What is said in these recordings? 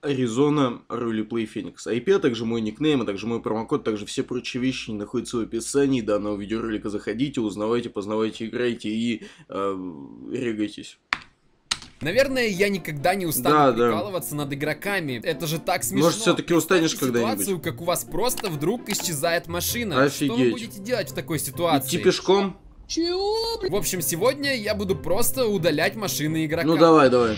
Аризона Ролеплей Феникс. IP, а также мой никнейм, а также мой промокод, также все прочие вещи находятся в описании данного видеоролика. Заходите, узнавайте, познавайте, играйте и э, регайтесь. Наверное, я никогда не устану да, прикалываться да. над игроками. Это же так смешно. Может, все-таки устанешь когда-нибудь. ситуацию, как у вас просто вдруг исчезает машина. Офигеть. Что вы будете делать в такой ситуации? Идти пешком? Чего? В общем, сегодня я буду просто удалять машины игрока. Ну давай, давай.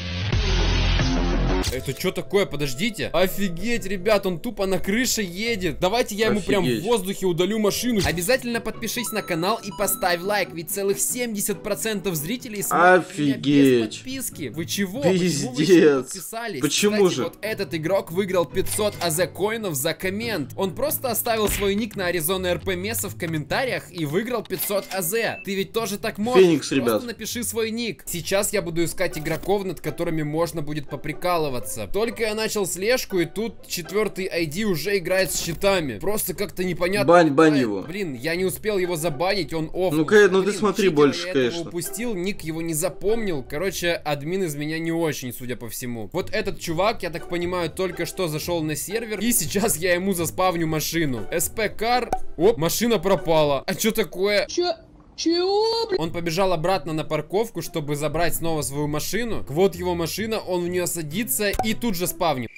Это что такое? Подождите. Офигеть, ребят, он тупо на крыше едет. Давайте я ему прям в воздухе удалю машину. Обязательно подпишись на канал и поставь лайк, ведь целых 70% зрителей смотрят Офигеть. без подписки. Вы чего? Пиздец. Почему вы не подписались? Почему Кстати, же? вот этот игрок выиграл 500 АЗ коинов за коммент. Он просто оставил свой ник на Аризона РП Меса в комментариях и выиграл 500 АЗ. Ты ведь тоже так можешь. Феникс, просто ребят. напиши свой ник. Сейчас я буду искать игроков, над которыми можно будет поприкалываться радоваться. Только я начал слежку, и тут четвертый ID уже играет с щитами. Просто как-то непонятно. Бань, бань его. Блин, я не успел его забанить, он оф. Ну, ка, ну ты смотри больше, я конечно. упустил, ник его не запомнил. Короче, админ из меня не очень, судя по всему. Вот этот чувак, я так понимаю, только что зашел на сервер, и сейчас я ему заспавню машину. СП Кар. Оп, машина пропала. А что такое? Чё? Чего, блин? Он побежал обратно на парковку, чтобы забрать снова свою машину. Вот его машина, он в нее садится и тут же спавнит.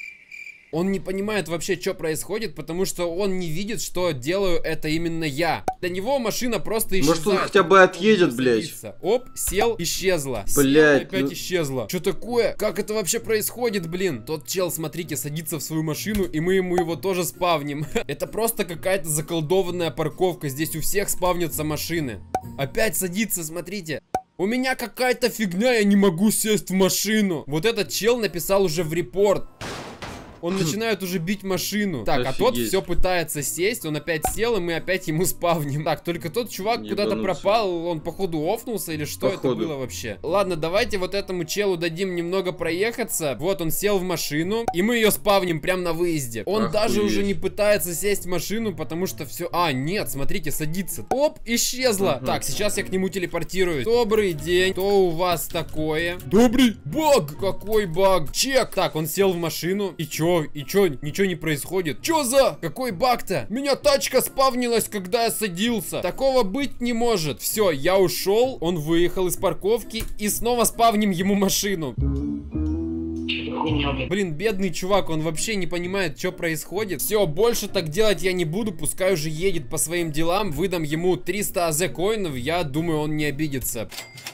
Он не понимает вообще, что происходит, потому что он не видит, что делаю это именно я. Для него машина просто исчезает. Может он хотя бы отъедет, блядь. Оп, сел, исчезла. Блядь. опять ну... исчезла. Что такое? Как это вообще происходит, блин? Тот чел, смотрите, садится в свою машину, и мы ему его тоже спавним. это просто какая-то заколдованная парковка. Здесь у всех спавнятся машины. Опять садится, смотрите. У меня какая-то фигня, я не могу сесть в машину. Вот этот чел написал уже в репорт он начинает уже бить машину. Так, а тот все пытается сесть, он опять сел, и мы опять ему спавним. Так, только тот чувак куда-то пропал, он походу офнулся или что это было вообще? Ладно, давайте вот этому челу дадим немного проехаться. Вот он сел в машину, и мы ее спавним прямо на выезде. Он даже уже не пытается сесть в машину, потому что все... А, нет, смотрите, садится. Оп, исчезла. Так, сейчас я к нему телепортируюсь. Добрый день. Что у вас такое? Добрый баг. Какой баг? Чек. Так, он сел в машину. И чё? И чё? Ничего не происходит? Чё за? Какой баг-то? Меня тачка спавнилась, когда я садился. Такого быть не может. Все, я ушел, он выехал из парковки и снова спавним ему машину. Блин, бедный чувак, он вообще не понимает, что происходит. Все, больше так делать я не буду, пускай уже едет по своим делам. Выдам ему 300 АЗ коинов, я думаю, он не обидится.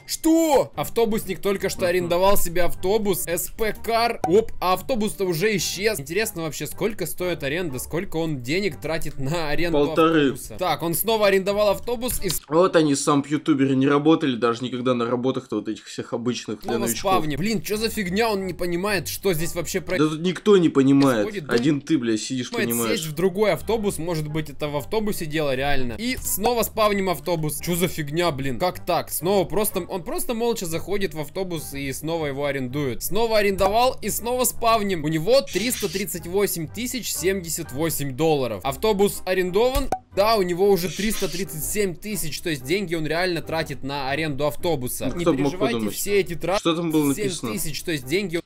Что? Автобусник только что арендовал себе автобус. СП Кар. Оп, а автобус-то уже исчез. Интересно вообще, сколько стоит аренда? Сколько он денег тратит на аренду Полторы. автобуса? Так, он снова арендовал автобус и... Вот они, сам ютуберы, не работали даже никогда на работах-то вот этих всех обычных для новичков. Спавни. Блин, что за фигня? Он не понимает, что здесь вообще происходит. Да тут никто не понимает. Один ты, бля, сидишь, понимаешь. сесть в другой автобус, может быть, это в автобусе дело реально. И снова спавним автобус. Что за фигня, блин? Как так? Снова просто... Он просто молча заходит в автобус и снова его арендует. Снова арендовал и снова спавним. У него 338 тысяч 78 долларов. Автобус арендован. Да, у него уже 337 тысяч, то есть деньги он реально тратит на аренду автобуса. Ну, Не переживайте, все эти траты... Что там было написано? тысяч, то есть деньги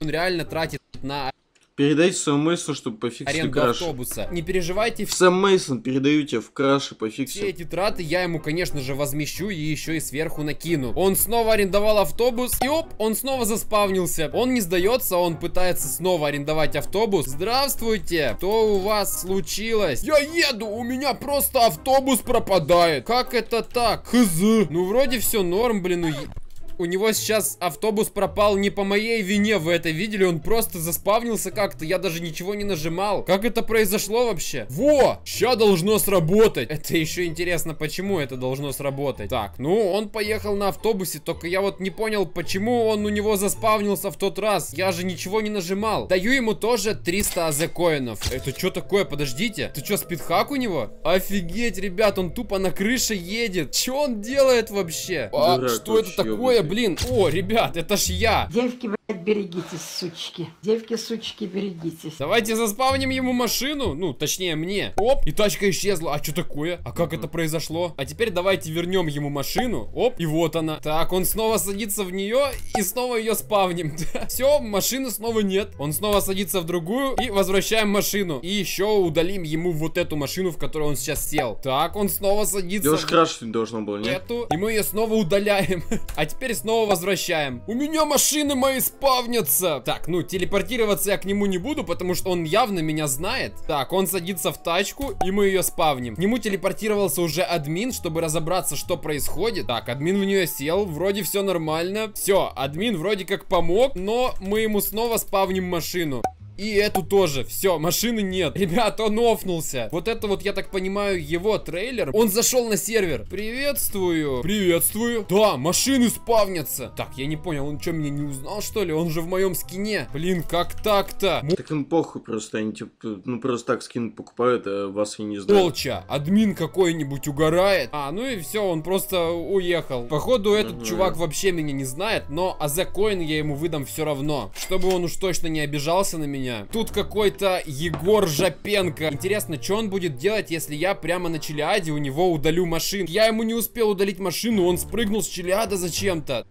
он реально тратит на Передайте Сэм чтобы пофиксить Аренду краш. автобуса. Не переживайте. Сэм Мейсон передаю тебе в краше пофиксить. Все эти траты я ему, конечно же, возмещу и еще и сверху накину. Он снова арендовал автобус, и оп, он снова заспавнился. Он не сдается, он пытается снова арендовать автобус. Здравствуйте, что у вас случилось? Я еду, у меня просто автобус пропадает. Как это так? Хз. Ну, вроде все норм, блин, ну... У него сейчас автобус пропал не по моей вине, вы это видели? Он просто заспавнился как-то, я даже ничего не нажимал. Как это произошло вообще? Во! Ща должно сработать. Это еще интересно, почему это должно сработать. Так, ну, он поехал на автобусе, только я вот не понял, почему он у него заспавнился в тот раз. Я же ничего не нажимал. Даю ему тоже 300 АЗ коинов. Это что такое? Подождите. Это что, спидхак у него? Офигеть, ребят, он тупо на крыше едет. Что он делает вообще? А, что это такое? Блин. О, ребят, это ж я. Девки, Берегитесь, сучки. Девки, сучки, берегитесь. Давайте заспавним ему машину. Ну, точнее, мне. Оп, и тачка исчезла. А что такое? А как это произошло? А теперь давайте вернем ему машину. Оп, и вот она. Так, он снова садится в нее и снова ее спавним. Все, машины снова нет. Он снова садится в другую и возвращаем машину. И еще удалим ему вот эту машину, в которую он сейчас сел. Так, он снова садится. Девушка крашить должно было, нет? Эту, и мы ее снова удаляем. а теперь снова возвращаем. У меня машины мои спавнятся. Так, ну, телепортироваться я к нему не буду, потому что он явно меня знает. Так, он садится в тачку, и мы ее спавним. К нему телепортировался уже админ, чтобы разобраться, что происходит. Так, админ в нее сел, вроде все нормально. Все, админ вроде как помог, но мы ему снова спавним машину. И эту тоже. Все, машины нет. Ребят, он офнулся. Вот это вот, я так понимаю, его трейлер. Он зашел на сервер. Приветствую. Приветствую. Да, машины спавнятся. Так, я не понял, он что, меня не узнал, что ли? Он же в моем скине. Блин, как так-то? Так им похуй просто, они типа, ну просто так скин покупают, а вас и не знают. Молча. Админ какой-нибудь угорает. А, ну и все, он просто уехал. Походу, этот Ага. чувак вообще меня не знает, но а за коин я ему выдам все равно. Чтобы он уж точно не обижался на меня. Тут какой-то Егор Жапенко. Интересно, что он будет делать, если я прямо на Челиаде у него удалю машину? Я ему не успел удалить машину, он спрыгнул с Челиада зачем-то.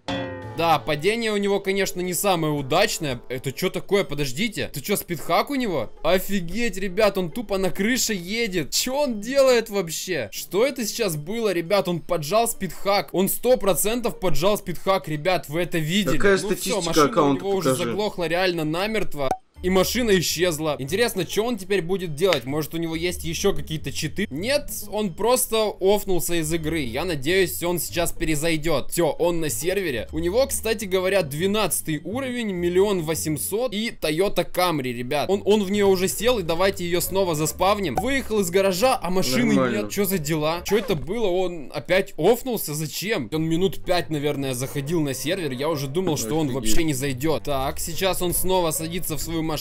Да, падение у него, конечно, не самое удачное. Это что такое? Подождите. Это что, спидхак у него? Офигеть, ребят, он тупо на крыше едет. Что он делает вообще? Что это сейчас было, ребят? Он поджал спидхак. Он сто процентов поджал спидхак, ребят. Вы это видели? Какая ну все, машина у него уже покажи. заглохла реально намертво. И машина исчезла. Интересно, что он теперь будет делать? Может, у него есть еще какие-то читы? Нет, он просто офнулся из игры. Я надеюсь, он сейчас перезайдет. Все, он на сервере. У него, кстати говоря, 12 уровень, миллион восемьсот и Toyota Camry, ребят. Он, он в нее уже сел, и давайте ее снова заспавним. Выехал из гаража, а машины Нормально. нет. Что за дела? Что это было? Он опять офнулся? Зачем? Он минут 5, наверное, заходил на сервер. Я уже думал, что он вообще не зайдет. Так, сейчас он снова садится в свою машину.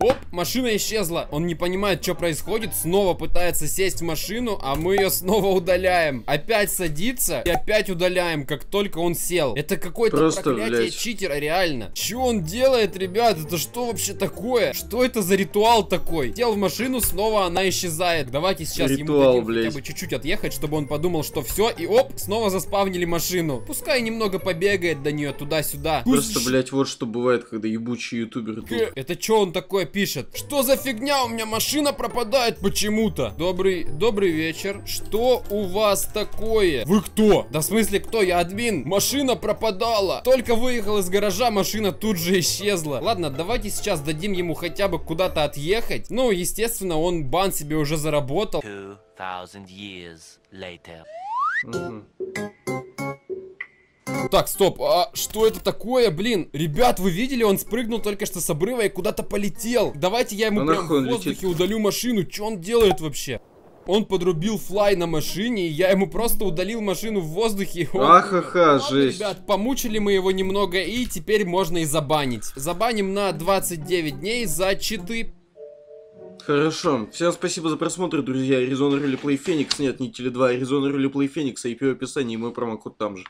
Оп, машина исчезла. Он не понимает, что происходит. Снова пытается сесть в машину, а мы ее снова удаляем. Опять садится и опять удаляем, как только он сел. Это какое-то проклятие блядь. читера, реально. Что он делает, ребят? Это что вообще такое? Что это за ритуал такой? Сел в машину, снова она исчезает. Давайте сейчас ему Ритуал, дадим блядь. хотя бы чуть-чуть отъехать, чтобы он подумал, что все, и оп, снова заспавнили машину. Пускай немного побегает до нее туда-сюда. Просто, блять, вот что бывает, когда ебучие ютуберы тут. Это что он такое пишет? Что за фигня? У меня машина пропадает почему-то. Добрый, добрый вечер. Что у вас такое? Вы кто? Да в смысле кто? Я админ. Машина пропадала. Только выехал из гаража, машина тут же исчезла. Ладно, давайте сейчас дадим ему хотя бы куда-то отъехать. Ну, естественно, он бан себе уже заработал. 2,000 years later. Мгм. Так, стоп, а что это такое, блин? Ребят, вы видели, он спрыгнул только что с обрыва и куда-то полетел. Давайте я ему А прям в воздухе летит? удалю машину. Что он делает вообще? Он подрубил флай на машине, и я ему просто удалил машину в воздухе. Ахаха, жесть. ребят, помучили мы его немного, и теперь можно и забанить. Забаним на 29 дней за читы. Хорошо. Всем спасибо за просмотр, друзья. Arizona Roleplay Phoenix. Нет, не Теле2, Arizona Roleplay Phoenix. IP в описании и мой промокод там же.